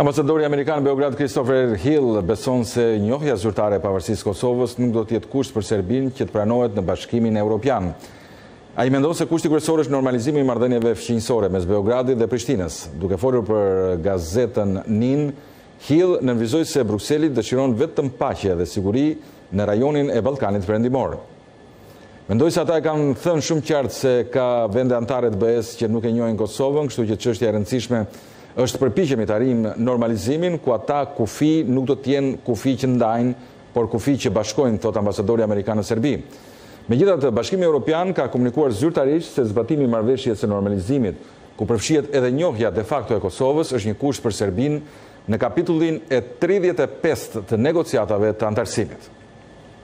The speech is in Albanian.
Ambasadori amerikan në Beograd Christopher Hill beson se njohja zyrtare e pavarësisë së Kosovës nuk do të jetë kusht për Serbinë që të pranohet në Bashkimin Evropian. Ai mendon se kushti kryesor është normalizimi i marrëdhënieve fqinjësore mes Beogradit dhe Prishtinës. Duke folur për gazetën Nin, Hill nënvizoi se Brukseli dëshiron vetëm paqe dhe siguri në rajonin e Ballkanit Perëndimor. Mendoj se ata e kanë thënë shumë qartë se ka vende anëtare të BE-së që nuk e njohin Kosovën, kështu që çështja e rëndësishme është të përpiqemi të arrijmë normalizimin ku ata kufij nuk do të jenë kufij që ndajnë, por kufij që bashkojnë, thotë ambasadori amerikan në Serbi. Megjithatë, Bashkimi Evropian ka komunikuar zyrtarisht se zbatimi i Marrëveshjes së Normalizimit, ku përfshihet edhe njohja de facto e Kosovës, është një kusht për Serbinë në kapitullin e tridhjetë e pesë të negociatave të anëtarësimit.